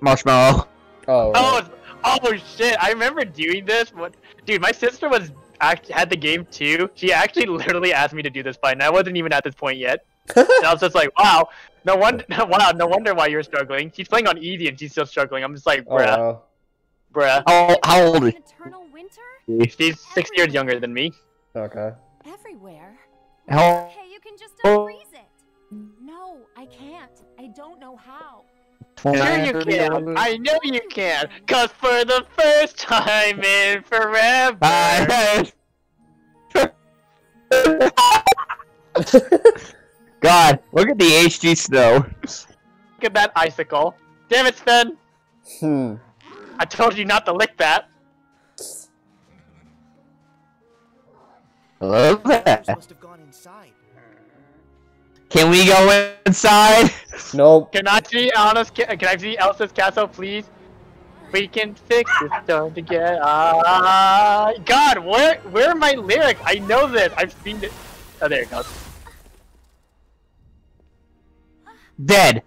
Marshmallow. Oh. Oh, oh shit! I remember doing this. What, dude? My sister was act had the game too. She actually literally asked me to do this fight, and I wasn't even at this point yet. and I was just like, wow, no wonder, wow, no wonder why you're struggling. She's playing on easy and she's still struggling. I'm just like, Oh, bruh, wow. bruh. How, how old is she? She's six years younger than me. Okay. Everywhere. How Okay, you can just Oh. unfreeze it. No, I can't. I don't know how. Sure you can. I know you can. Cause for the first time in forever. God, look at the HG snow. Look at that icicle. Damn it, Sven. Hmm. I told you not to lick that. I love that. must have gone inside. Can we go inside? Nope. Can I see Anna's? Ca- can I see Elsa's castle, please? We can fix this stone together. Ah, God, where where are my lyrics? I know this. I've seen it. Oh, there it goes. Dead.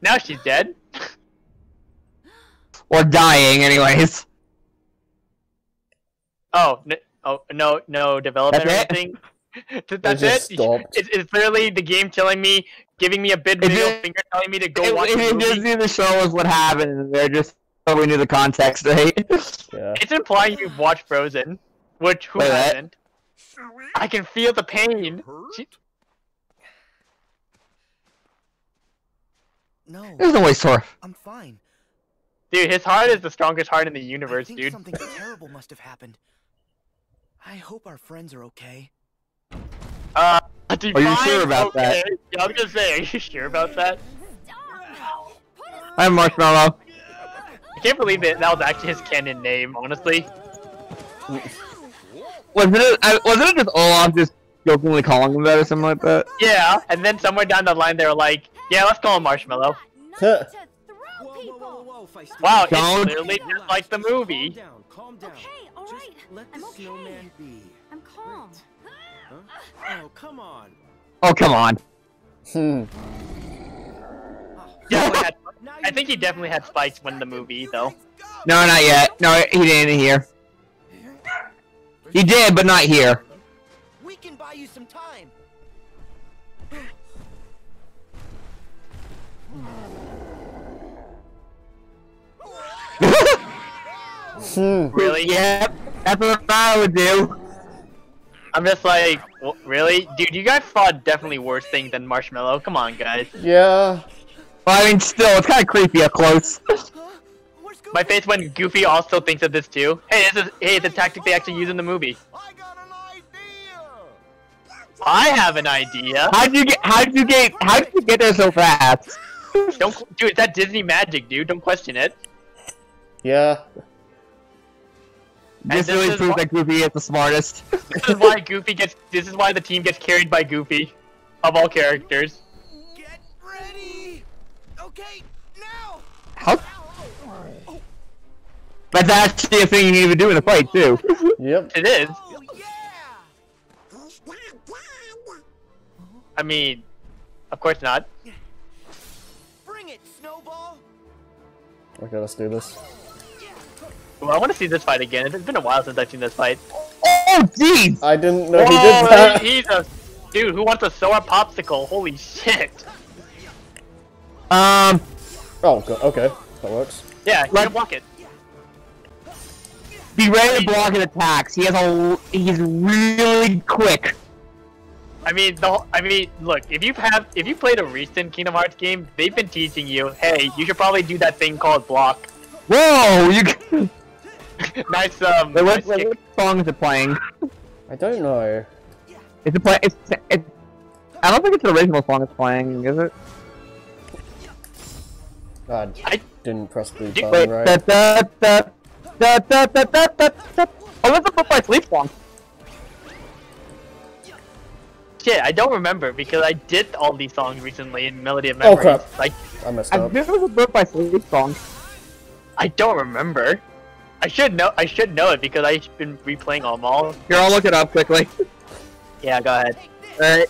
Now she's dead. Or dying, anyways. Oh, oh no, no development That's or it? anything. Th- That's it. stopped. It's, it's literally the game telling me, giving me a big If middle it- finger, telling me to go If, watch if the it movie. just need to show us what happened, they're just so we knew the context, right? Yeah. It's implying you've watched Frozen, which who Wait, hasn't? I can feel the pain. She- No, There's no way, Sorf. I'm fine. Dude, his heart is the strongest heart in the universe, I universe, think dude. something terrible must have happened. I hope our friends are okay. Uh, Divine, sure about okay. that? Yeah, I was gonna say, are you sure about that? Stop! Put us I'm Marshmallow. I can't believe that that was actually his canon name, honestly. Wasn't it? I, wasn't it just Olaf just jokingly calling him that or something like that? Yeah, and then somewhere down the line they were like, yeah, let's call him Marshmallow. not to throw people. Wow, Don't- it's literally just like the movie. Calm down, calm down. Okay, all Just right. let the I'm okay. be. I'm calm. Huh? Oh, come on. Oh, come on. Hmm. Definitely had- I think he definitely had spikes when the movie, though. No, not yet. No, he didn't here. He did, but not here. We can buy you some time. Hmm. Really? Yep, that's what I would do. I'm just like, w- really? Dude, you guys fought definitely worse things than Marshmallow. Come on, guys. Yeah. But I mean, still, it's kind of creepy up close. My face when Goofy also thinks of this too. Hey, this is hey, it's a tactic they actually use in the movie. I got an idea. I have an idea. How'd you get? How'd you get? How'd you get there so fast? Don't, dude, it's that Disney magic, dude. Don't question it. Yeah. This this really proves why- that Goofy is the smartest. This is why Goofy gets. This is why the team gets carried by Goofy, of all characters. Get ready. Okay, now. How? But that's actually a thing you need to do in a fight too. Yep. It is. Oh yeah. I mean, of course not. Bring it, Snowball. Okay, let's do this. Well, I want to see this fight again. It's been a while since I've seen this fight. Oh, jeez! I didn't know he did that. he's a dude who wants a sour popsicle. Holy shit! Um, Oh, go- okay. That works. Yeah, you Like- block it. be ready to block his attacks. He has a. He's really quick. I mean, the I mean, look, if you have if you played a recent Kingdom Hearts game, they've been teaching you, hey, you should probably do that thing called block. Whoa! You. nice, um, Wait, what, nice what song is it playing? I don't know. Is it play- it's, it's- I don't think it's the original song it's playing, is it? God, I didn't press the button wait, right. Da, da, da, da, da, da, da, da. Oh, what's my sleep song? Shit, I don't remember because I did all these songs recently in Melody of Memories. Oh crap! Like, I messed up. I think it was a Sleep song. I don't remember. I should know. I should know it because I've been replaying all all. Here, I'll look it up quickly. Yeah, go ahead. Alright.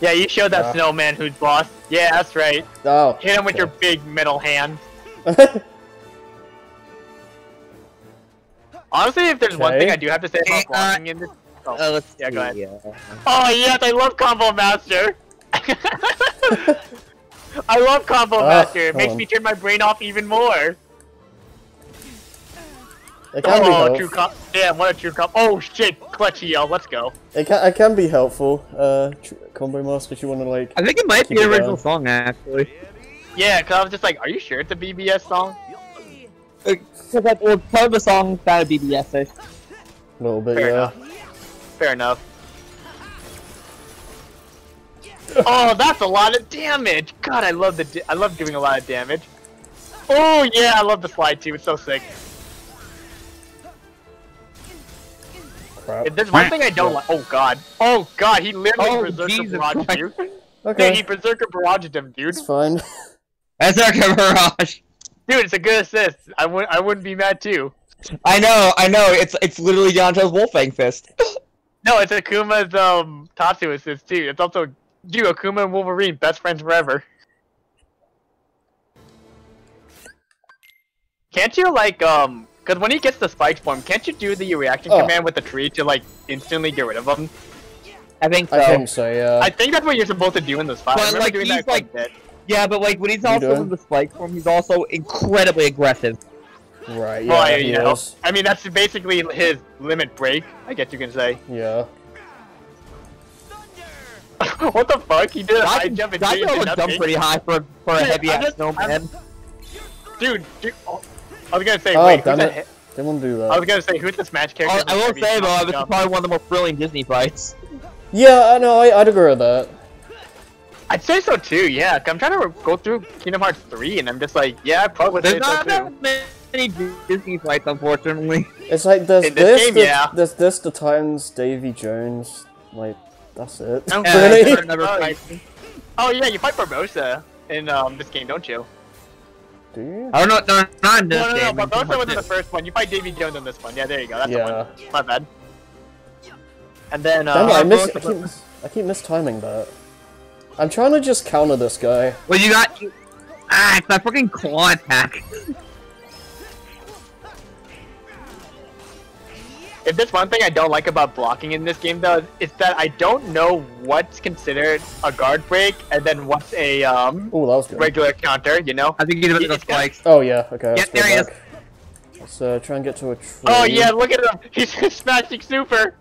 Yeah, you showed that Uh. snowman who's boss. Yeah, that's right. Oh. Hit him with okay. your big metal hand. Honestly, if there's one thing I do have to say about blocking in this. Oh, Uh, let's yeah, go ahead. uh, oh yes, I love Combo Master. I love Combo Ah, Master. It makes on. me turn my brain off even more. It can be Oh, helpful. true comp. Damn, what a true comp. Oh shit, clutch EL. Let's go. It can, it can be helpful. Uh, combo master if you want to like. I think it might be Keep an original down. song actually. Yeah, cause I was just like, are you sure it's a BBS song? Because that well, part of the song kind a BBS. A little bit, Fair yeah. enough. Fair enough. Oh, that's a lot of damage. God, I love the da- I love doing a lot of damage. Oh yeah, I love the slide too. It's so sick. Crap. If there's one thing I don't like, oh god, oh god, he literally Oh, berserker Jesus barraged you. Okay, Dude, he berserker barraged him, dude. it's fine. That's our barrage. Dude, it's a good assist. I would I wouldn't be mad too. I know, I know. It's it's literally Yonto's Wolfang Fist. No, it's Akuma's um Tatsu assist too. It's also dude, Akuma and Wolverine, best friends forever. Can't you like um? Because when he gets the spike form, can't you do the reaction Oh. command with the tree to like instantly get rid of him? I think so. I think so, yeah. I think that's what you're supposed to do in this fight. But, I like, doing he's, that like- bit. Yeah, but like when he's also doing? in the spike form, he's also incredibly aggressive. Right, yeah, Well, he you know. I mean that's basically his limit break. I guess you can say. Yeah. what the fuck? He did a high That jump and that changed girl to would jump pretty high for for a heavy ass just- snowman. Dude, dude. Oh, I was gonna say, Oh, wait, who's damn that? Didn't want to do I was gonna say, who's this match character? Oh, I, I will that's say though, heavy this is probably one of the more thrilling Disney fights. Yeah, I know, I, I'd agree with that. I'd say so too. yeah. I'm trying to go through Kingdom Hearts 3, and I'm just like, yeah, I probably would say There's so not too. that many Disney fights, unfortunately. It's like there's In this this, game, the, yeah. there's this, the times Davy Jones, like that's it. Oh, Yeah, really? there's another Oh. Yeah, you fight Barbossa in um this game, don't you? Do you? I don't know, no, not in this No, no, no. game. in Barbossa was in the first one. You fight Davy Jones in this one. Yeah, there you go. That's Yeah. the one. My bad. And then Damn uh, I miss. I keep, I keep mistiming that. I'm trying to just counter this guy. Hearts. Well, you got. You, ah, it's my fucking claw attack. If there's one thing I don't like about blocking in this game though, it's that I don't know what's considered a guard break and then what's a um Oh, that was good. regular counter. You know? I think you did It's the got- spikes. Oh yeah, okay. Let's there he is. Let's uh, try and get to a tree. Oh yeah, look at him. He's smashing super.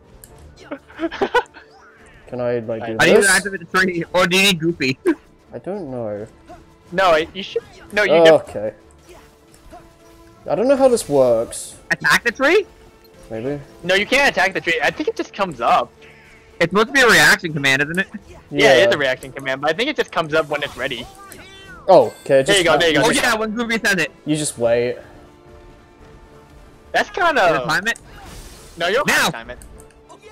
Can I like do I need to activate the tree, or do you need Goofy? I don't know. no, you should. No, you Oh, do. okay. I don't know how this works. Attack the tree? Maybe. No, you can't attack the tree. I think it just comes up. It's supposed to be a reaction command, isn't it? Yeah, it is a reaction command, but I think it just comes up when it's ready. Oh, okay. Just There you go, there you go. Oh yeah, when Goofy says it. You just wait. That's kind of. time it? No, you don't Now. time it.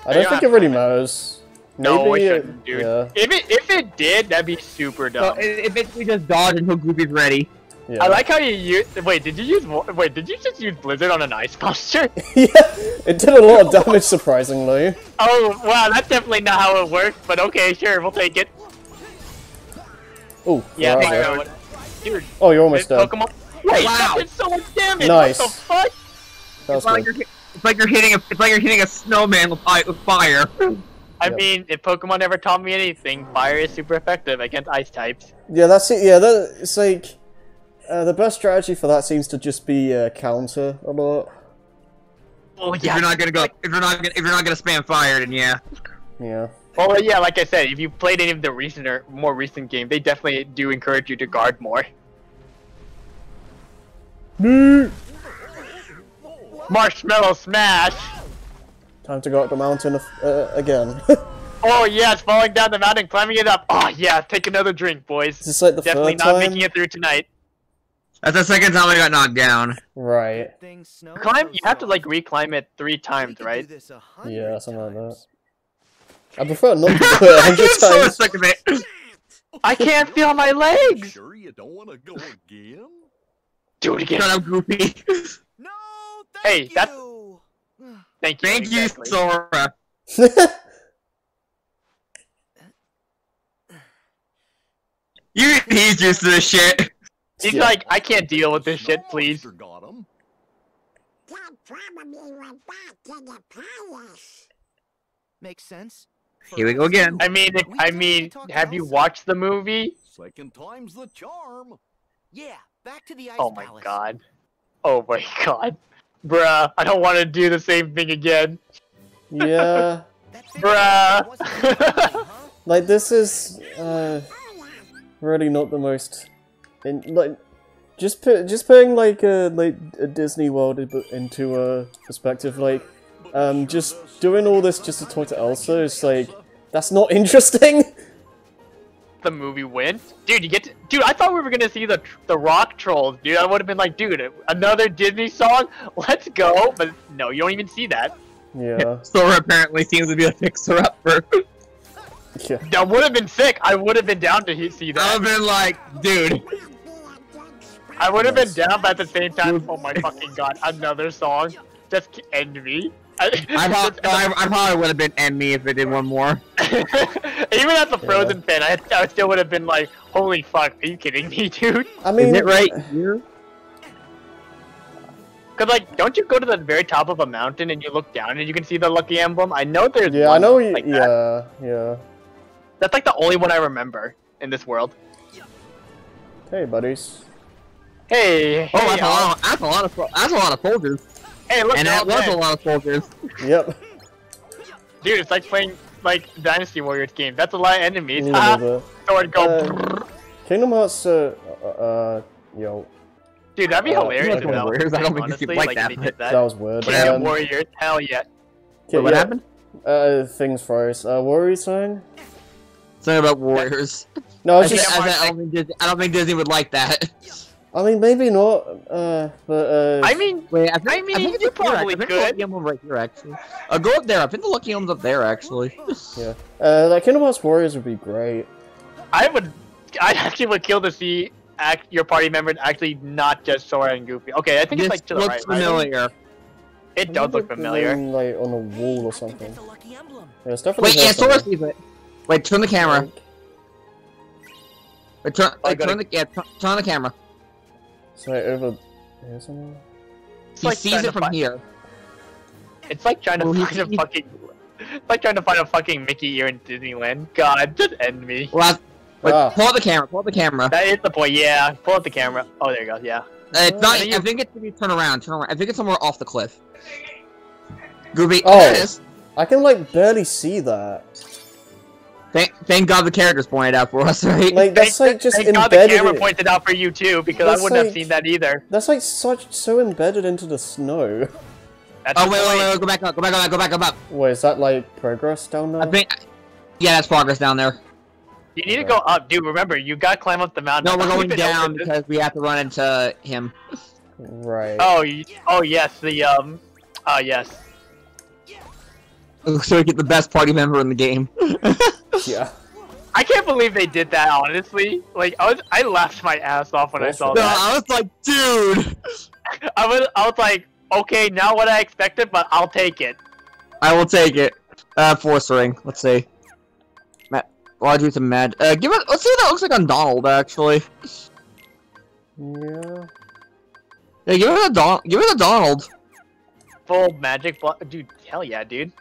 I don't don't think it really matters. No, Maybe it it- shouldn't, dude. yeah. If it if it did, that'd be super So dumb. it, it basically just dodge until Goofy's ready. Yeah. I like how you use. Wait, did you use? Wait, did you just use Blizzard on an ice monster? yeah, it did a lot of damage surprisingly. oh wow, that's definitely not how it works. But okay, sure, we'll take it. Oh, Yeah, right there. you. Dude, Oh, you're almost this dead. Pokemon. Wait, Wow. that did so much damage. Nice. What the fuck? That It's like, you're, it's like you're hitting a it's like you're hitting a snowman with, with fire. I Yep. mean, if Pokemon ever taught me anything, fire is super effective against ice types. Yeah, that's it. Yeah, that it's like uh, the best strategy for that seems to just be uh, counter a lot. Oh yeah. If you're not gonna go, if you're not gonna, if you're not gonna spam fire, then yeah. Yeah. Well, yeah, like I said, if you played any of the recent or more recent game, they definitely do encourage you to guard more. Marshmallow Smash! Time to go up the mountain uh, again. Oh yeah, it's falling down the mountain, climbing it up. Oh yeah, take another drink, boys. Is this like the Definitely third not time? making it through tonight. That's the second time I got knocked down. Right. Climb, you have to like soft. reclimb it three times, right? do this a hundred Yeah, something like that. times. I prefer not to do it a hundred I'm so times. sick of it. I can't feel my legs. Sure you don't want to go again? Do it again. Shut up, Goofy. No, thank Hey, thank that's- Thank you. Thank you, exactly. Sora. You, he's used to this shit. He's Yeah. like, I can't deal with this shit, please. Got him. That probably went back to the palace. Makes sense. Here we go again. I mean, if, I mean, you to talk to have you watched the movie? Second time's the charm. Yeah, back to the ice Oh my palace. god. Oh my god. Bruh, I don't want to do the same thing again. Yeah. Bruh. wasn't funny, huh? Like this is uh really not the most in like just put just putting like a like a Disney World into a perspective like um just doing all this just to talk to Elsa is like that's not interesting. the movie went. Dude, you get to, dude, I thought we were gonna see the the rock trolls, dude. I would have been like, dude, another Disney song? Let's go. But no, you don't even see that. yeah. Sora apparently seems to be a fixer-upper. Yeah. That would have been sick. I would have been down to see that. I've been like, dude. I would have been down, but at the same time, oh my fucking god, another song. Just end me. I, prob- I, I probably would have been end me if it did one more. Even as a Frozen fan, I, I still would have been like, holy fuck, are you kidding me, dude? I mean Is it right uh, here? Cause like, don't you go to the very top of a mountain and you look down and you can see the lucky emblem? I know there's Yeah, I know you like that. yeah, yeah. That's like the only one I remember in this world. Hey buddies. Hey, Oh, hey, that's a lot. Of, that's a lot of. That's a lot of soldiers. hey, look, And that was a lot of soldiers. Yep. dude. It's like playing like Dynasty Warriors game. That's a lot of enemies. A Ah, little sword go. Uh. Kingdom Hearts uh uh, uh yo, Dude, that'd be uh, hilarious. okay. if that was Warriors, I don't thing, think you honestly, like like, that, if they but- did that that. was weird. Kingdom Um, Warriors, hell yeah. Wait, what yeah, happened? Uh things froze. Uh what were you saying? Something about warriors. No, I I, just I, think- I don't think Disney, I don't think Disney would like that. I mean maybe not, uh but uh I mean, Wait, I think, I mean, think it's you up here, probably I think could. The lucky emblem right here, actually. Uh, go up there. I think the lucky emblem's up there, actually. yeah. Uh like Kingdom Hearts Warriors would be great. I would, I actually would kill to see act, your party member actually not just Sora and Goofy. Okay, I think this it's like to the looks right, right? familiar. It does look familiar. Something, Like on a wall or something. That's a lucky emblem. Yeah, it's definitely Wait, yeah, here Sora sees it. Wait, turn the camera. Wait, turn, I wait, gotta- turn the yeah, turn, turn the camera. It's like over here somewhere. He like sees it from find- here. It's like trying to Well, he- find a fucking. It's like trying to find a fucking Mickey ear in Disneyland. God, just end me. Well, that's, wait, Ah. pull out the camera. Pull out the camera. That is the point. Yeah, pull out the camera. Oh, there you go. Yeah. Uh, it's not. I think I you- think it's to turn around. Turn around. I think it's somewhere off the cliff. Goofy. Oh. There it is. I can like barely see that. Thank, thank God the characters pointed out for us, right? Like that's Thank- like just thank God the camera in- pointed out for you too, because That's I wouldn't like- have seen that either. That's like such so embedded into the snow. That's oh wait, wait, wait, wait, go back up, go back up, go back up, up. Wait, is that like progress down there? I think. Yeah, that's progress down there. You need to go up, dude. Remember, you gotta climb up the mountain. No, we're going down because we have to run into him. Right. Oh, oh yes, the um, uh yes. So we get the best party member in the game. Yeah. I can't believe they did that. Honestly, like I was, I laughed my ass off when I saw no, that. I was like, dude. I was, I was like, okay, not what I expected, but I'll take it. I will take it. Uh, force ring. Let's see. Matt, well, I'll do some mad. Uh, give it. Let's see what that looks like on Donald. Actually, Yeah. yeah, give it a Don. Give it a Donald. Full magic, blo- dude. Hell yeah, dude.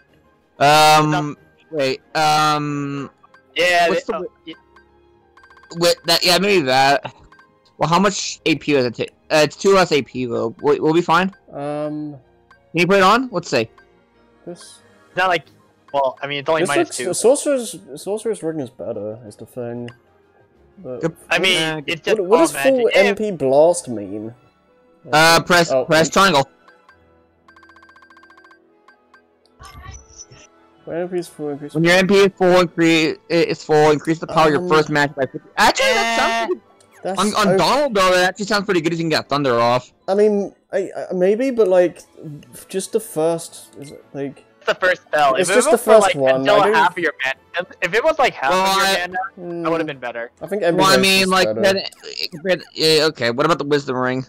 Um, wait. Um, Yeah. What's they- the oh, wi- with that. Yeah, maybe that. Well, how much AP does it take? Uh, it's two less AP though. We'll, we'll be fine. Um. Can you put it on? Let's see. This. it's not like, well, I mean, it's only This minus looks. two. Sorcerer's sorcerer's ring is better. Is the thing. But I mean, Uh, it's just what, what does full magic. MP blast mean? Uh, press Oh, press triangle. When MP is full increase. When your MP is full, increase is full. Increase the power of your Um, first match by 50. Actually, that sounds pretty That's On, on okay. Donald though, that actually sounds pretty good. if You can get Thunder off. I mean, I, I, maybe, but like, just the first. Is it like? it's the first spell. It's if just it the was for, first like, one, Until I don't- half of your mana, if it was like half Well, of your I- mana, that would have been better. I think MP Well, I Haste mean, like, better. that, compared to- yeah, okay. What about the Wisdom Ring?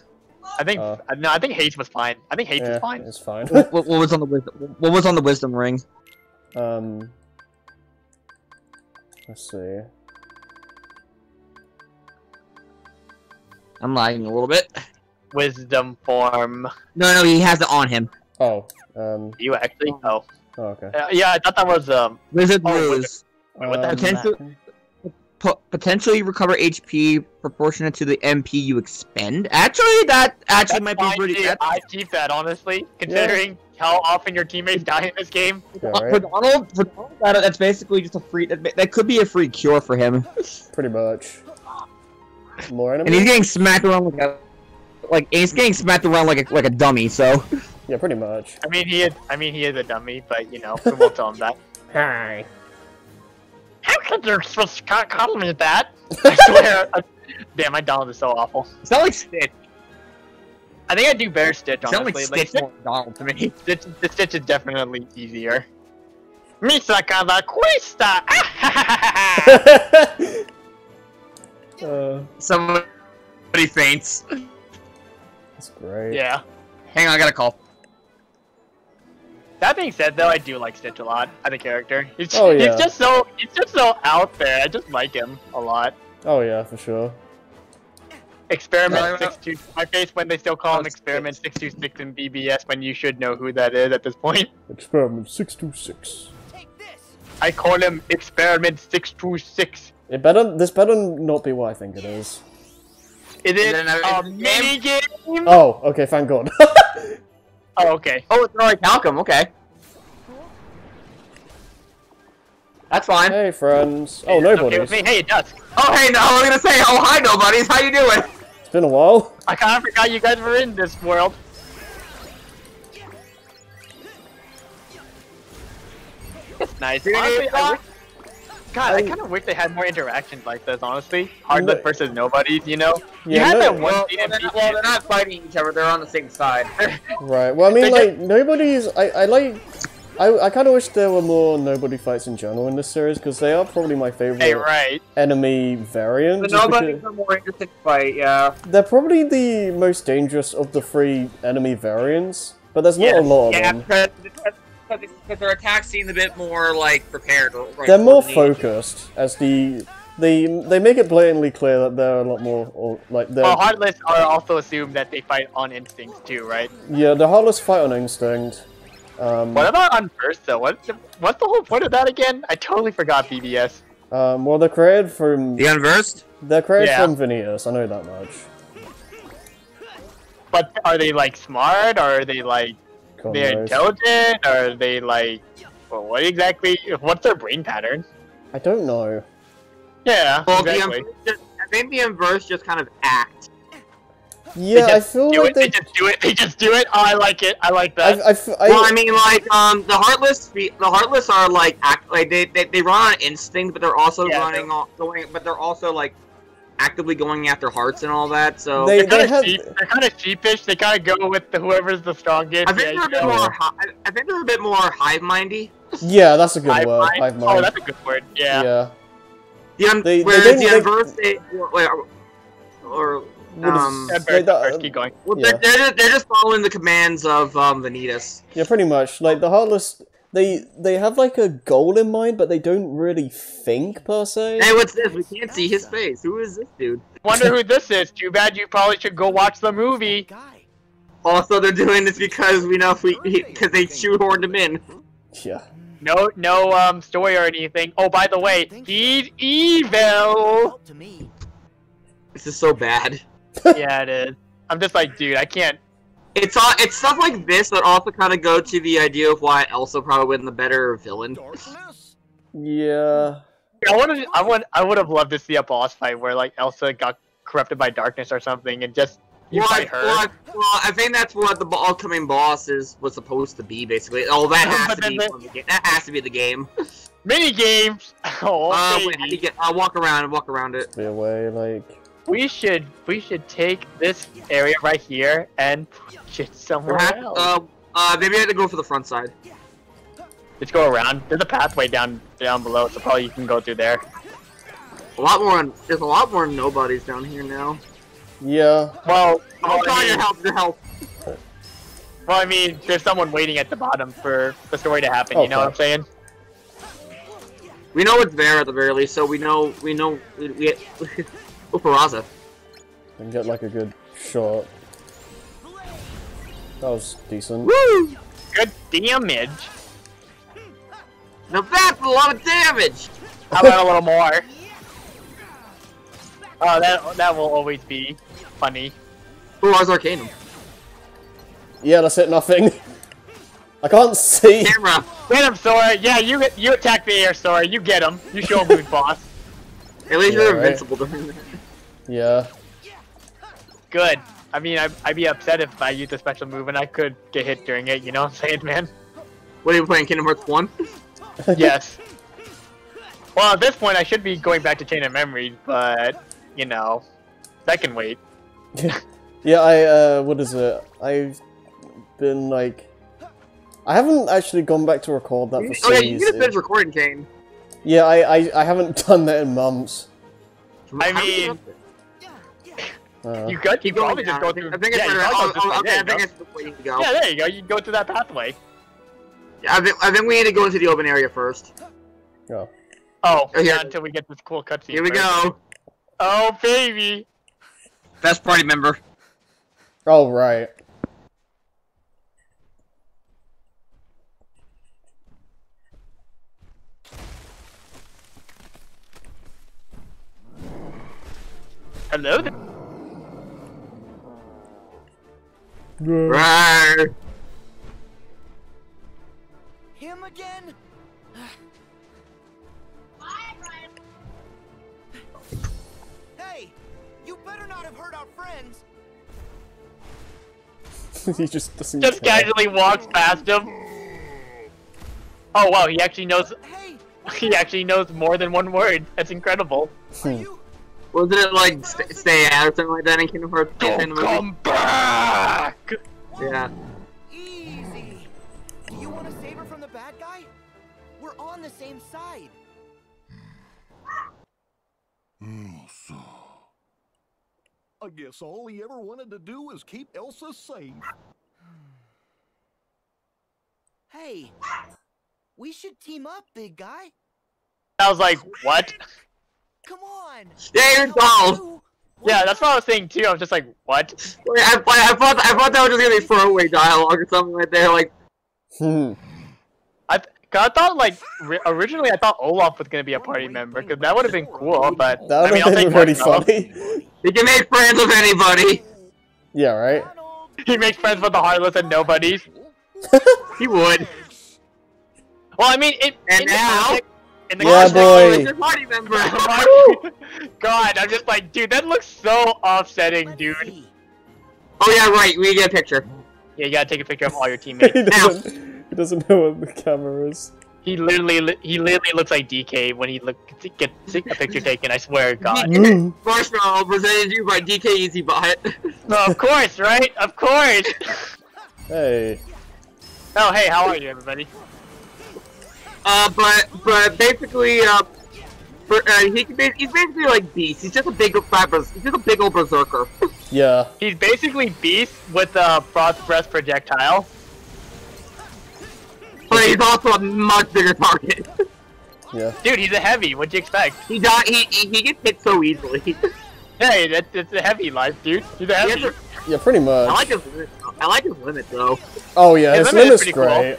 I think Uh. no, I think haste was fine. I think haste yeah, was fine. It's fine. what, what was on the Wisdom? What was on the Wisdom Ring? Um. Let's see. I'm lagging a little bit. Wisdom form. No, no, he has it on him. Oh, um, You actually? Oh. oh, okay. Uh, yeah, I thought that was um. Wizard Oh, Ruse. Wait, what the Um, heck is that? Potential- Po- potentially recover HP proportionate to the MP you expend. Actually, that actually That's might be pretty. dude. I keep that honestly, considering how often your teammates die in this game. Yeah, For? Donald, for Donald, that's basically just a free. That, that could be a free cure for him, Pretty much. More and he's getting smacked around like a, like he's getting smacked around like a like a dummy. So Yeah, pretty much. I mean, he is. I mean, he is a dummy, but you know, we won't tell him that. Hi. How could you just ca- call me that? I swear. I- Damn, my Donald is so awful. it's not like Stitch. I think I do better Stitch, It's not like honestly. Like, Stitch more Donald to me. Stitch, the Stitch is definitely easier. Misa cada cuesta! uh, Somebody faints. that's great. yeah. Hang on, I got a call. That being said, though, I do like Stitch a lot as a character. He's, Oh, yeah. he's just so he's just so out there. I just like him a lot. Oh yeah, for sure. Experiment No, no. six two. My face when they still call him Oh, Experiment six two six in BBS when you should know who that is at this point. Experiment 626. Take this. I call him Experiment six two six. It better, this better not be what I think it is. Is Is it it a is mini game? Oh, okay, thank god. Oh, okay. Oh, it's Roy Calcum. Okay, that's fine. hey friends. Oh, Okay nobody's. me. Hey, it does. Oh, hey, no, I was gonna say, oh, hi, nobodies. How you doing? It's been a while. I kind of forgot you guys were in this world. It's nice. Honestly, I wish, God, I I- kind of wish they had more interactions like this. Honestly, Heartless No- versus nobodies. You know, you had no- that one Well, scene well, they're not, well, they're not fighting each other. They're on the same side. Right. Well, I mean, like nobody's. I I like. I I kind of wish there were more nobody fights in general in this series because they are probably my favorite Hey, right. enemy variant. The because- are more interesting fight. Yeah. They're probably the most dangerous of the three enemy variants, but there's not a lot of them. because, because, because their attack seems a bit more like prepared. Or, or They're more focused as the they they make it blatantly clear that they're a lot more or, like they're Well, Heartless are also assumed that they fight on instincts too, right? yeah the heartless fight on instinct. Um, What about on Burst though? What's the, what's the whole point of that again? I totally forgot BBS. um, well, they're created from The unversed. they're created Yeah. from Vanitas. I know that much. But are they like smart? Or are they like God they're knows. intelligent? Or are they like well, what exactly? What's their brain pattern? I don't know. Yeah, Well, exactly. the unversed, I think the unversed just kind of act. Yeah, they I just feel do like it. They they. just do it. They just do it. Oh, I like it. I like that. I, I, f- I- well, I mean, like, um, the heartless, the heartless are like act, like they, they, they run on instinct, but they're also Yeah, running on going, but they're also like actively going after hearts and all that. So They- they're kind of have- sheep, they're kind of sheepish. They kind of go with the, whoever's the strongest. I think yeah, they're a bit you more. Hi- I think they're a bit more hive mindy. yeah, that's a good Hive word. mind? Hive Oh, that's a good word. Yeah. yeah. The un- They- they whereas don't- the they- they, wait, or What is- Um, Yeah, like Burst, that- Burst, keep going. well, Yeah. they're, they're, just, they're just following the commands of um, Vanitas. Yeah, pretty much. Like the heartless, they they have like a goal in mind, but they don't really think per se. Hey, what's this? We can't see his face. Who is this dude? Wonder who this is. Too bad you probably should go watch the movie. Also, they're doing this because we know if we because they shoehorned him in. Yeah. No, no um story or anything. Oh, by the way, he's evil. To me. This is so bad. Yeah, it is. I'm just like, dude, I can't. It's all it's stuff like this that also kind of go to the idea of why Elsa probably wasn't the better villain. Darkness. Yeah. I wanted, I want, I would have loved to see a boss fight where like Elsa got corrupted by darkness or something, and just you well, I, fight her. well, I, well, I think that's what the upcoming boss is was supposed to be basically. Oh, that has to be the- the game. That has to be the game. Mini games. Oh, Uh, wait, how do you get? I'll walk around and walk around it. Be away, like. We should, we should take this area right here and push it somewhere Perhaps, else. uh, uh, maybe I have to go for the front side. Let's go around. There's a pathway down, down below, so probably you can go through there. A lot more. There's a lot more nobodies down here now. Yeah. Well, well, I God, mean, your help! Your help! well, I mean, there's someone waiting at the bottom for the story to happen. You know what I'm saying? We know it's there at the very least, so we know we know we we. Oh, Peraza. and get like a good shot. That was decent. Woo! Good damage. Now that's a lot of damage! How about a little more? Oh, that that will always be funny. Who was Arcanum? Yeah, that's it. Nothing. I can't see. Camera! Get him, Sora. Yeah, you you attack the air, Sora. You get him. You show him who's boss. At least Yeah, you're right. invincible during that. Yeah. Good. I mean, I, I'd be upset if I used a special move and I could get hit during it. You know what I'm saying, man? What are you playing, Kingdom Hearts 1? Yes. Well, at this point, I should be going back to Chain of Memories, but you know, that can wait. Yeah, I, uh, what is it? I've been, like... I haven't actually gone back to record that for Oh yeah, you can just finish recording, Kane. Yeah, I, I, I haven't done that in months. I How do you mean- get up Uh, You could. You there? probably just down. go through. I think it's you better. probably Oh, go oh, okay, I think go. it's the way you need to go. Yeah, there you go. You go through that pathway. Yeah, I think, I think we need to go into the open area first. yeah. Oh, Oh, yeah. not until we get this cool cutscene. Here we first. go. Oh, baby. Best party member. Oh, right. Hello. there. Rawr. Him again? hey, you better not have hurt our friends. he just doesn't Just care. casually walks past him. Oh wow, he actually knows. Hey, He actually knows more than one word. That's incredible. are Hmm. You? Wasn't it like st stay out or something like that in Kingdom Hearts? Don't in the movie? come back. Yeah. Easy. Do you want to save her from the bad guy? We're on the same side. Elsa. I guess all he ever wanted to do was keep Elsa safe. Hey, we should team up, big guy. I was like, what? Come on. Yeah, you're Help Yeah, that's what I was saying too. I was just like, what? Wait, I, I, I thought I thought that was just gonna be throwaway dialogue or something like that. Like, Hmm. I, 'cause I thought like originally I thought Olaf was gonna be a party member because that would have been cool. But That I mean, I'll would have been really Marshmallow. funny. he can make friends with anybody. yeah, right? He makes friends with the heartless and nobodies. He would. Well, I mean, it. And in now- context- in the Yeah, boy. He's party member. God, I'm just like, dude, that looks so offsetting, dude. Hey, oh yeah, right. We get a picture. Yeah, you gotta take a picture of all your he teammates. doesn't. He doesn't know what the camera is. he literally, he literally looks like DK when he look gets a picture taken. I swear to God. Mm. Marshmallow presented to you by DK EasyBot. no, of course, right? Of course. Hey. oh, hey, how are you, everybody? Uh, but but basically, uh, for, uh he can he's basically like Beast. He's just a big fat He's just a big old berserker. Yeah. He's basically Beast with a frost breath projectile. but he's also a much bigger target. Yeah. Dude, he's a heavy. What'd you expect? he die. He, he he gets hit so easily. Hey, that, that's a heavy life, dude. He's a heavy. has a- Yeah, pretty much. I like his limit. I like his limit though. oh yeah, His his limit is limit's pretty cool. great.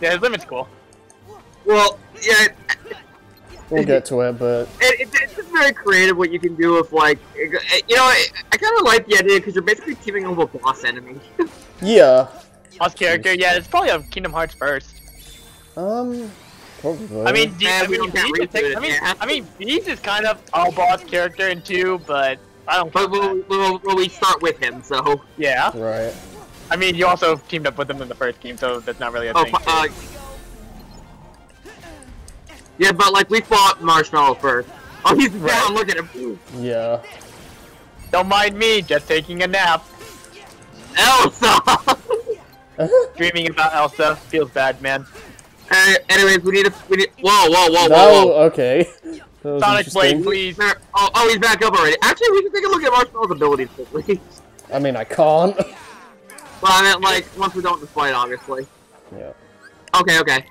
Yeah, his limit's cool. Well, yeah, We'll get to it, but it, it, it's just very creative what you can do with like, you know, I, I kind of like the idea because you're basically teaming up with a boss enemy. yeah. Boss character, yeah, it's probably a Kingdom Hearts first. Um, probably. I mean, do, I we mean, don't get Beast is it, I mean, yeah. I mean, Beast is kind of a boss character in two, but I don't. but we'll, that. we'll, we'll we start with him, so Yeah, right. I mean, you also teamed up with him in the first game, so that's not really a oh, thing. uh, yeah, but like we fought Marshmallow first. Oh, he's Right. down. Look at him. Yeah. Don't mind me, just taking a nap. Elsa. Dreaming about Elsa feels bad, man. uh, anyways, we need to. We need. Whoa, whoa, whoa, whoa, whoa. okay. Sonic Blade, please. Oh, oh, he's back up already. Actually, we can take a look at Marshmallow's abilities quickly. I mean, I can't. well, I meant like once we're done with the fight, obviously. yeah. Okay, okay.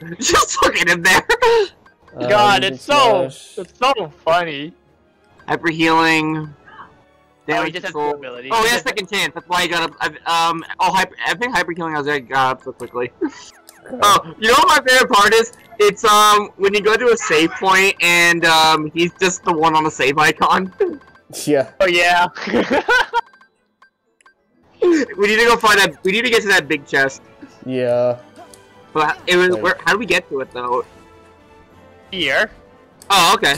Just look at him there. Uh, God, Legion it's so, Slash. it's so funny. Hyper healing. Oh, damage he just has control. two abilities. Oh, He he has second chance. That's why he got up. Um, oh, hyper, I think hyper killing Isaiah got up so quickly. Oh, you know what my favorite part is? It's um when you go to a save point and um he's just the one on the save icon. Yeah. Oh yeah. we need to go find that. We need to get to that big chest. Yeah. But it was. Where, how do we get to it though? Here. Oh, okay.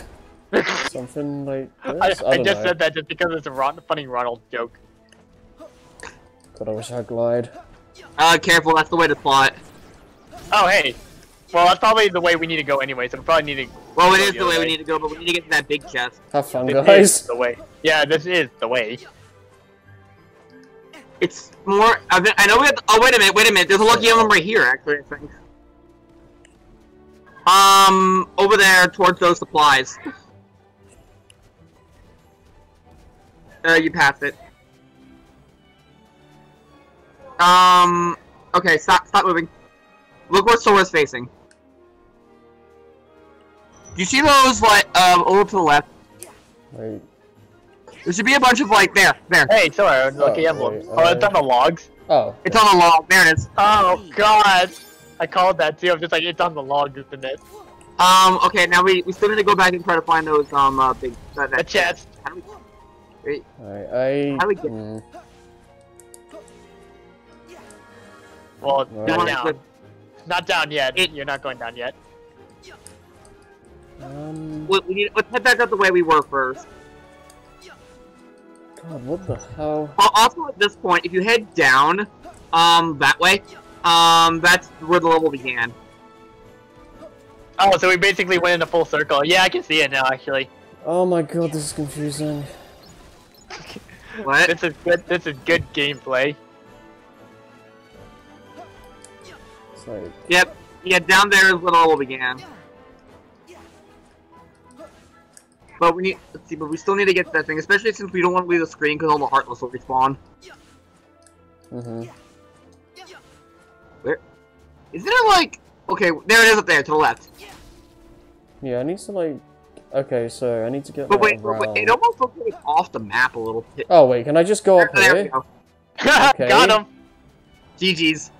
Something like I, this? I, I don't just know. said that just because it's a Ron, funny Ronald joke. God, I wish I glide. Uh, careful. That's the way to plot. Oh hey. Well, that's probably the way we need to go anyway. So we probably need to. Well, it is the the other way we need to go, but we need to get to that big chest. Have fun, This is guys. the way. Yeah, this is the way. It's more. I, thi- I know we have. Oh, wait a minute. Wait a minute. There's a lucky emblem right here, actually. I think. Um, over there towards those supplies. Uh, you passed it. Um. Okay, stop. Stop moving. Look where Sora's facing. Do you see those like um over to the left? There should be a bunch of like there, there. Hey, sorry, lucky Oh, emblem. wait, Oh, it's uh, on the logs. Oh. It's on the log. There it is. Oh God. I called that too. I'm just like it's on the log, isn't it? Um. Okay. Now we we still need to go back and try to find those um uh, big. That, The that chest. How do we, wait. Alright, I. How do we get- mm, Well, Well, not down. good. Not down yet. It- You're not going down yet. um. We, we need. Let's head back up the way we were first. God, what the hell? Also, at this point, if you head down, um, that way, um, that's where the level began. Oh, so we basically went in a full circle. Yeah, I can see it now. Actually, Oh my god, this is confusing. What? this is good. This is good gameplay. It's like. Yep. Yeah, down there is where the level began. But we need. Let's see. But we still need to get to that thing, especially since we don't want to leave the screen because all the heartless will respawn. Mm-hmm. Where? Isn't it like? Okay, there it is up there to the left. Yeah, I need to like. Okay, so I need to get But that wait, but wait, it almost looks like it's off the map a little bit. Oh wait, can I just go up there we here? go. Okay. Got him. GG's.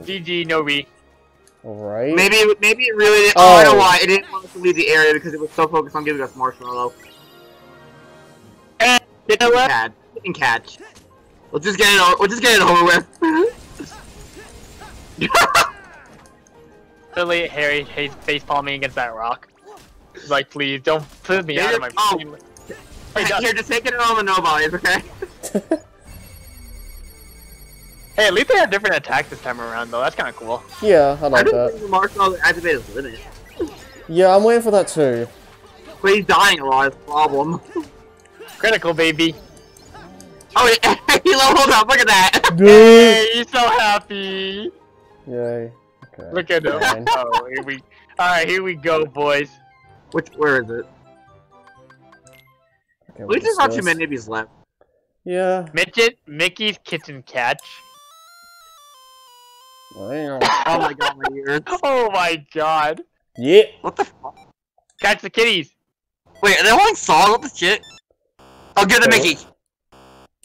GG, no re. Alright. Maybe, it- maybe it really. didn't. oh. I don't know Oh. why. It didn't want us to leave the area because it was so focused on giving us marshmallow. Eh, You know what? Catch. And catch. Let's just get it. Over, we'll just get it over with. Literally, Harry hates face palming against that rock. He's like, please don't put me out of my. Oh. Hey, Dust. Here, just take it on the nobodies, okay? hey, at least they have different attacks this time around, though. That's kind of cool. Yeah, I I like don't that. think the marshmallow activated his limit. Yeah, I'm waiting for that too. But he's dying a lot. Is the problem. Critical, baby. Oh, yeah, he leveled up. Look at that. Hey, he's so happy. Yay. Okay. Look at him. Oh, here we. All right, here we go, boys. Which? Where is it? Okay, At what least there's not too this? many nibbies left. Yeah. Midget, Mickey's kitchen catch. Wow. Oh my god, my ears. Oh my god. Yeah. What the fuck? Catch the kitties. Wait, are they holding saws? What the shit? Oh, give it to What? Mickey.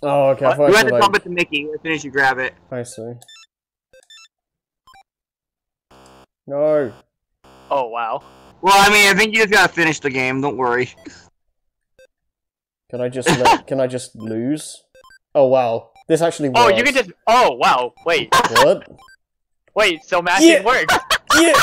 Oh, okay. I What? You have to could, dump like... it to Mickey as soon as you grab it. I see. No. Oh wow. Well, I mean, I think you just gotta finish the game. Don't worry. Can I just let... Can I just lose? Oh wow. This actually works. Oh, you can just. Oh wow. Wait. What? Wait. So mashing Yeah. works. Yeah.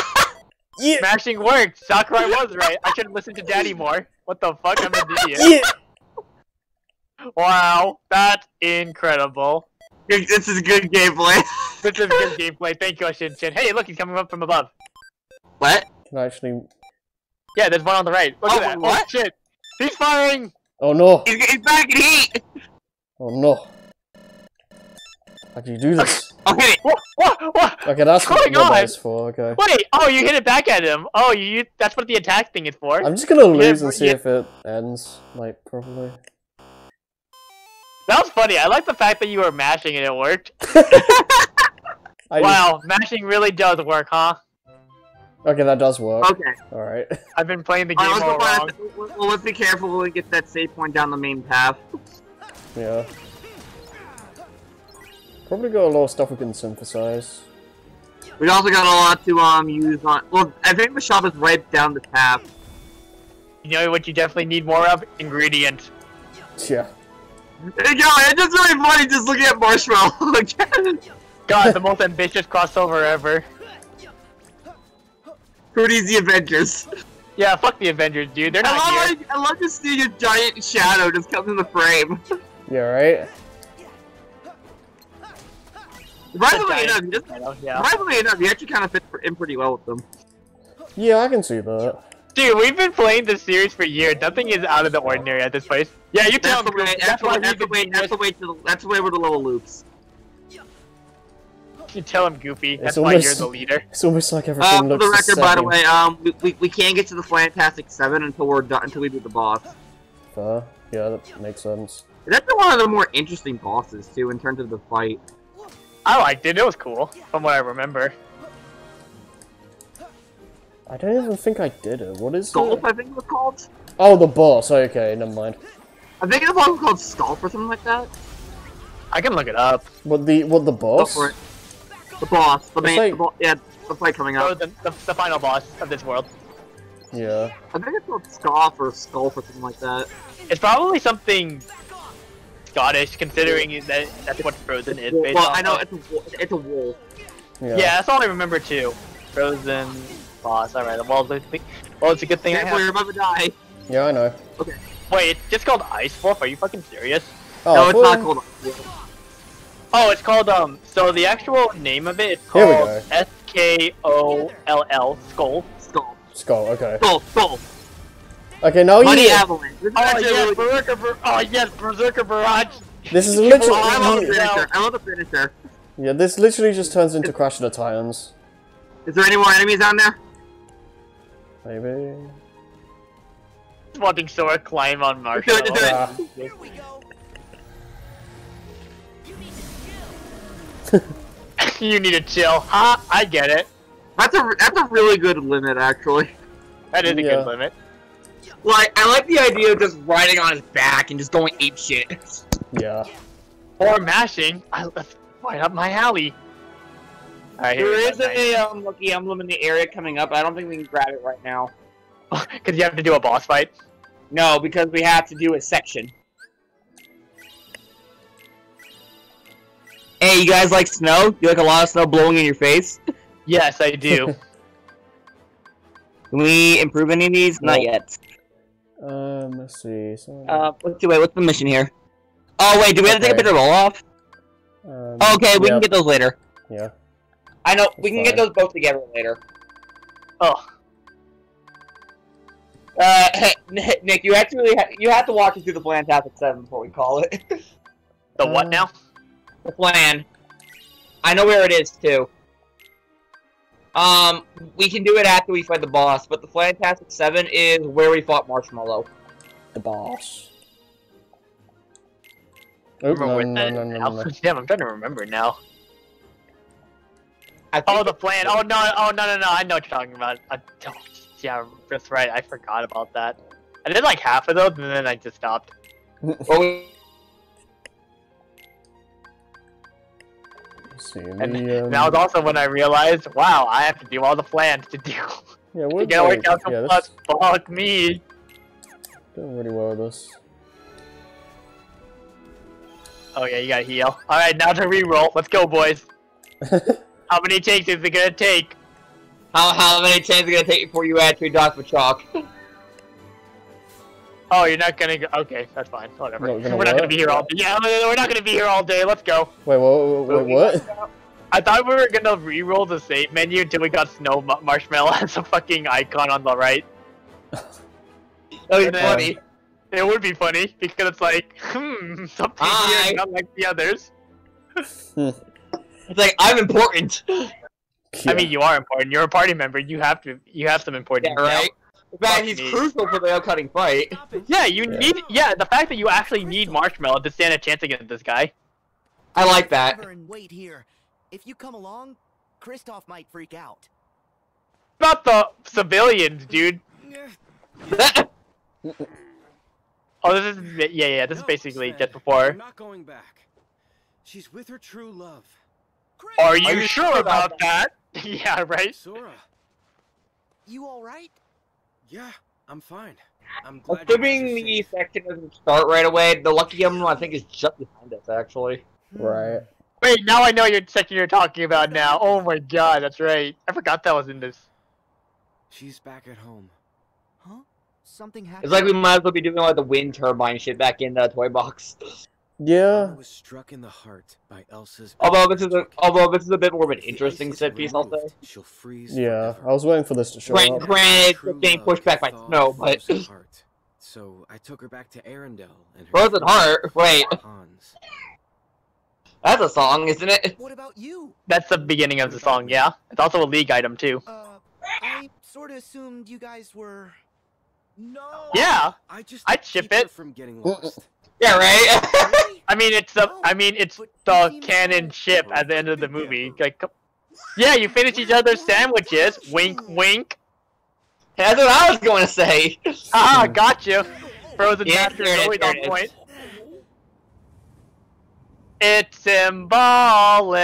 Yeah. Mashing works. Sakurai was right. I should listen to Daddy more. What the fuck? I'm an idiot. Yeah. Wow. That's incredible. This is good gameplay. This is good gameplay. Thank you, Shin Chin. Hey, look, he's coming up from above. what? Can I actually? Yeah, there's one on the right. Look Oh, at that. what? Oh shit. He's firing. Oh no. He's, he's back in heat. Oh no. How do you do this? Oh, hit it. What? What? What? Okay, that's What's what going on? that's for. Okay. Wait. Oh, you hit it back at him. Oh, you. you that's what the attack thing is for. I'm just gonna lose Yeah, and see yeah. if it ends like properly. That was funny. I like the fact that you were mashing and it worked. I wow, mashing really does work, huh? Just... Okay, that does work. Okay. All right. I've been playing the game Alright, let's all go wrong. find. Well, let's be careful when we get to that save point down the main path. Yeah. Probably got a lot of stuff we can synthesize. We also got a lot to um use on. Well, I think the shop is right down the path. You know what you definitely need more of? Ingredients. Yeah. Hey, Yo, it's just really funny just looking at Marshmallow again. God, the most ambitious crossover ever. Hooties the Avengers. Yeah, fuck the Avengers, dude. They're I not love, here. like, I love just seeing a giant shadow just come in the frame. Yeah, right? Surprisingly giant enough, you just, shadow, yeah. surprisingly enough, you actually kind of fit in pretty well with them. Yeah, I can see that. Dude, we've been playing this series for years. Nothing is out of the ordinary at this place. Yeah, you tell That's him. the way. That's the way. why That's the we've way. That's the way. To the, that's the way with the little loops. this. You tell him, Goofy. That's It's why almost- you're the leader. It's almost like everything Uh, for looks the record, by the way, um, we, we, we can't get to the Flantastic Seven until we're done until we do the boss. Fair. Yeah, that makes sense. That's one of the more interesting bosses too, in terms of the fight. I liked it. It was cool, from what I remember. I don't even think I did it. What is Sculp, it? I think it was called. Oh, the boss. Okay, never mind. I think it was called Sculp or something like that. I can look it up. What the what the Go boss? for it. The boss, the main, like- the bo- yeah, the fight coming So up. Oh, the, the, the final boss of this world. Yeah. I think it's called Scoff or Sculp or something like that. It's probably something Scottish, considering that that's what Frozen is based Well, off I know of. it's a, it's a wolf. Yeah. Yeah, that's all I remember too. Frozen boss. All right. Well, the thing, well, it's a good thing I have. you're about to die. Yeah, I know. Okay. Wait, it's just called Ice Wolf. Are you fucking serious? Oh, no, it's thought- not called a wolf. Oh, it's called um. So the actual name of it is called go. S K O L L Skull. Skull. Skull. Okay. Skull, skull. Okay, now Money you. Avalanche. This is Oh a yes, really Berserker! Bar- oh yes, Berserker Barrage. This is Oh, I love the literally. finisher. I love the finisher. Yeah, this literally just turns into Crash of the Titans. Is there any more enemies down there? Maybe. Wanting Sora climb on Marshmallow. Do it, do it. Ah. Here we go. you need to chill. Huh? I get it. That's a that's a really good limit, actually. That is a Yeah. good limit. Like, I like the idea of just riding on his back and just going ape shit. Yeah. Or mashing. I, that's right up my alley. Alright, here There we is a um, lucky emblem in the area coming up. I don't think we can grab it right now. Because you have to do a boss fight. No, because we have to do a section. Hey, you guys like snow? You like a lot of snow blowing in your face? Yes, I do. Can we improve any of these? Not yet. Um, let's see. So, Uh, let's see. Wait, what's the mission here? Oh wait, do we have to take a Okay. picture of Olaf? um, Oh, okay, we yeah, can get those later. Yeah. I know we can get those both together later. oh, Uh, Nick, you actually ha- you have to walk us through the Flantastic Seven before we call it. the what Uh, now? the plan. I know where it is too. Um, we can do it after we fight the boss, but the Flantastic Seven is where we fought Marshmallow. the boss. I Oh, remember no, what no, that- no, no, no, no. Damn, I'm trying to remember now. I think Oh, the plan. Oh no! Oh no! No! No! I know what you're talking about. I don't. Yeah, that's right. I forgot about that. I did like half of those, and then I just stopped. well, see. And the, um, that was also when I realized, wow, I have to do all the plans to do yeah, to we're get a doing, workout yeah, plus. that's Fuck me. doing really well with this. Oh yeah, you gotta heal. All right, now to re-roll. Let's go, boys. How many takes is it gonna take? how how many chances is it gonna take before you add three dots with chalk? Oh, you're not gonna go. Okay, that's fine. Whatever. Not gonna we're not gonna be here all day. Yeah, we're not gonna be here all day. Let's go. Wait, what? Wait, what? I thought we were gonna re-roll the save menu until we got Snow Marshmallow as a fucking icon on the right. That was And then- funny. It would be funny because it's like, hmm, something Hi. here, not like the others. It's like I'm important. I mean, you are important. You're a party member. You have to. You have some important. Yeah, right. In fact, he's me. crucial for the upcutting fight. Yeah, you Yeah. need. Yeah, the fact that you actually need Marshmallow to stand a chance against this guy. I like that. And wait here. If you come along, Kristoff might freak out. Not the civilians, dude. Oh, this is yeah, yeah. This is basically Sven, just I'm before. not going back. She's with her true love. Are you, you sure sure about about that? yeah, right. Sora. You all right? Yeah, I'm fine. I'm glad you guys Assuming the safe. section doesn't start right away, the lucky emblem I think is just behind us actually. Hmm. Right. Wait, now I know your section you're talking about now. Oh my god, that's right. I forgot that was in this. She's back at home. Huh? Something happened. It's like we might as well be doing like the wind turbine shit back in the toy box. Yeah. I was struck in the heart by Elsa's. Although this is a although this is a bit more of an interesting set piece, I'll say. She'll freeze Yeah. forever. I was waiting for this to show Right. up. Granted, True it's getting pushed back by snow, but- Frozen heart. So I took her back to Arendelle and her Frozen Heart? Wait. Hans. That's a song, isn't it? What about you? That's the beginning of the song, yeah. It's also a league item too. Uh, I sort of assumed you guys were. No. Yeah. I just I'd ship it. from getting lost. Yeah, right. I mean, it's the. I mean, it's the you seem canon ship at the end of the movie. Like, co- yeah, you finish each other's sandwiches. Wink, wink. That's what I was going to say. Ah, got you. Frozen Yeah, Master is is, always on point. It's symbolic.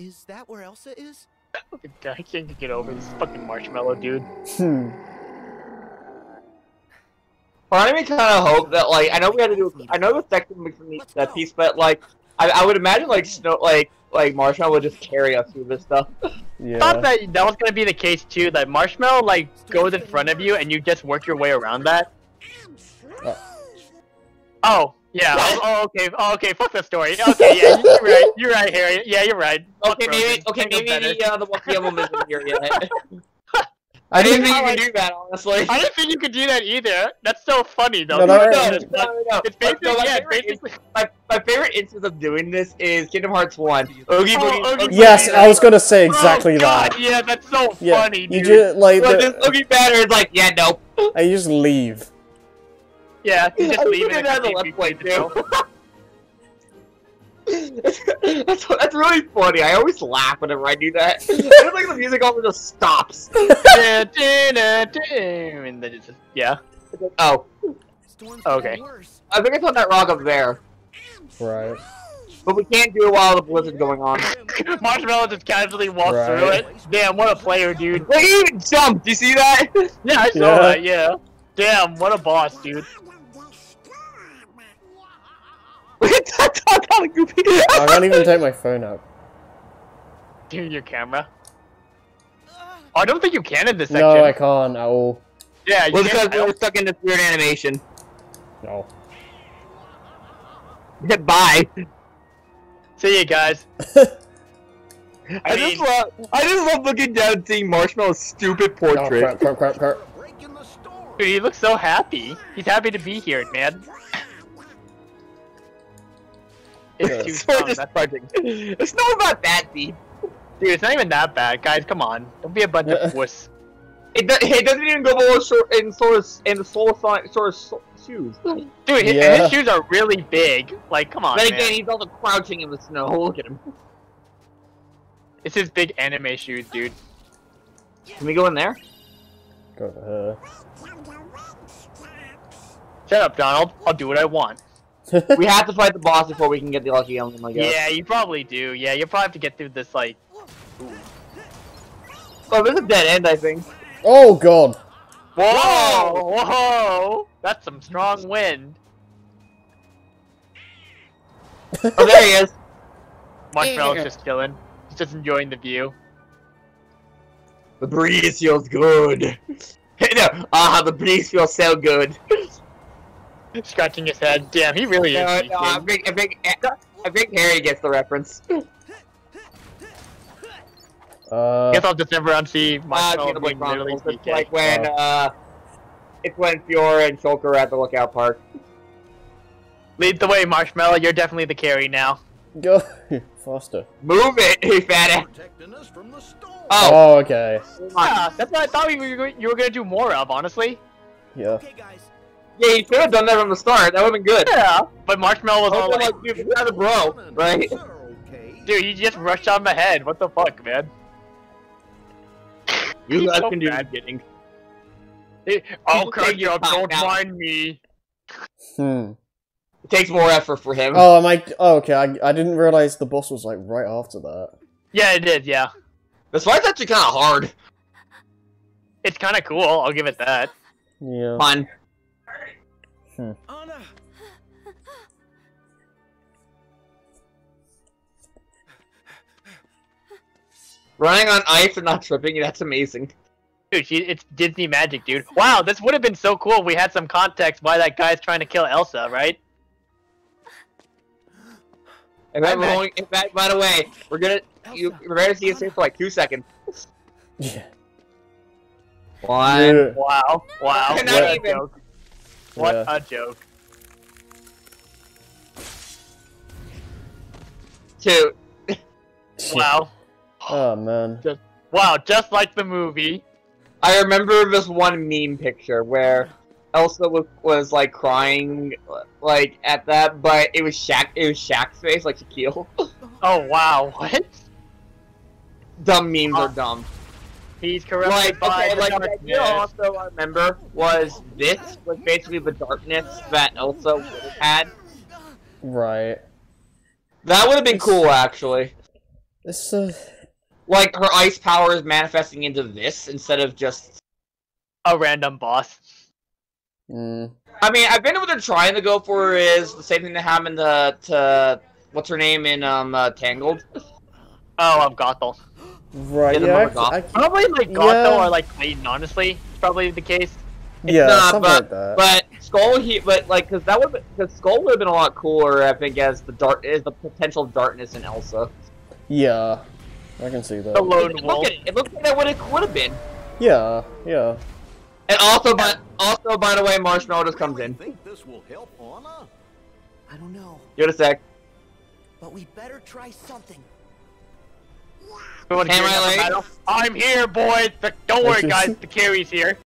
Is that where Elsa is? I can't get over this fucking marshmallow, dude. Hmm. Part of me kind of hope that like I know we had to do. I know the section between that piece, but like I, I would imagine like snow like like Marshmallow would just carry us through this stuff. i thought that that was gonna be the case too. That marshmallow like goes in front of you and you just work your way around that. Oh yeah. Oh, oh, okay. Oh, okay. Fuck the story. Okay. Yeah. You're right. You're right, Harry. Yeah. You're right. Fuck okay, maybe Frozen. okay, Think maybe better. the uh, the Lucky Emblem isn't here yet. I didn't think you could do that, honestly. I didn't think you could do that either. That's so funny though. No, no, You no, know, no, it's no, not- no. It's Like, basically no, my yeah. It's favorite basically. My, my favorite instance of doing this is Kingdom Hearts 1. Oogie Boogie. Oh, Oogie Yes, I was gonna say Oh, exactly God, that. Yeah, that's so Yeah. funny, You dude. just like Like, the, this Oogie Banner is like, yeah, nope. and you just leave. Yeah, you just I leave it. it has a and left play too. that's, that's really funny. I always laugh whenever I do that. It's like the music also just stops. And then it's just yeah. Oh, Okay. I think it's on that rock up there. Right. But we can't do it while the blizzard's going on. Marshmallow just casually walks Right. through it. Damn, what a player, dude. Look, he even jumped. Do you see that? Yeah, I saw Yeah. that. Yeah. Damn, what a boss, dude. I can't even take my phone out. Dude, your camera. Oh, I don't think you can in this section. No, I can't at all. Yeah, Well, because were stuck in this weird animation. No. Bye. See you guys. I, I just love, I just love looking down and seeing Marshmallow's stupid Oh, portrait. crap, crap, crap. Dude, he looks so happy. He's happy to be here, man. It's too It's strong. That's- project. It's not about that deep. Dude, it's not even that bad, guys. Come on, don't be a bunch of wuss. It, do, it doesn't even go below short in Sora's in the Soul Sonic Sora's so- shoes. Dude, his, Yeah. his shoes are really big. Like, come on, then man. again, he's also crouching in the snow. Look at him. It's his big anime shoes, dude. Can we go in there? Go for her. Shut up, Donald. I'll do what I want. we have to fight the boss before we can get the lucky emblem. I guess. Yeah, you probably do. Yeah, you probably have to get through this, like... Oh, there's a dead end, I think. Oh god. Whoa! Whoa! That's some strong wind. Oh, there he is. Marshmallow's just chilling. He's just enjoying the view. The breeze feels good. no, ah, the breeze feels so good. Scratching his head. Damn, he really is. No, geeking. no, I think, I think, I think Harry gets the reference. Uh, Guess I'll just never unsee Uh, Marshmallow Xenoblade being literally It's like when, uh, it's when Fiora and Shulker are at the lookout park. Lead the way, Marshmallow. You're definitely the carry now. go faster. Move it, you fat ass. Protecting us from the storm. Oh, Oh, okay. Yeah, that's what I thought you were, you were gonna do more of, honestly. Yeah. Okay, guys. Yeah, he should have done that from the start. That would have been good. Yeah, but Marshmallow was all like, dude, you got a bro, right? Okay. dude, you just rushed on my head. What the fuck, man? You guys So can do bad. the getting. Oh, People crap, take you time don't now. mind me. Hmm. It takes more effort for him. Oh, am I? Oh, okay. I, I didn't realize the boss was like right after that. Yeah, it did, yeah. This fight's actually kind of hard. It's kind of cool, I'll give it that. Yeah. Fun. Anna! Running on ice and not tripping, that's amazing. Dude, she, it's Disney magic, dude. Wow, this would have been so cool if we had some context why that guy's trying to kill Elsa, right? And then we're going, in fact, by the way, we're gonna you we're gonna see us here for like two seconds. Yeah. One. Yeah. Wow, wow. Not even. joke. What Yeah. a joke. Two. Wow. Oh man. Wow, just like the movie. I remember this one meme picture where Elsa was, was like crying like at that, but it was Shaq it was Shaq's face, like Shaquille. Oh, wow. What? dumb memes are dumb. He's corrupted Like by okay, the like the darkness. idea also I remember was this was basically the darkness that Elsa would have had. Right. That would have been cool actually. This uh. Like her ice power is manifesting into this instead of just A random boss. Mm, I mean, I've been what they're trying to go for is the same thing that happened to, to what's her name in um uh, Tangled. Oh, I'm Gothel. Right. Yeah, the Yeah. I, Probably like Gothel Yeah. or like Clayton, honestly. It's probably the case. yeah. not, something but- like that. But Skull, he but like because that would because Skull would have been a lot cooler, I think, as the dark is the potential darkness in Elsa. yeah. I can see that. The lone Look wolf. at it. It looks like that would have would have been. Yeah. Yeah. And also, but also by the way, Marshmallow just comes Really in. think this will help Anna? I don't know, Give it a sec. but we better try something. We Am carry I late? I'm here, boys. Don't worry, guys. The carry's here.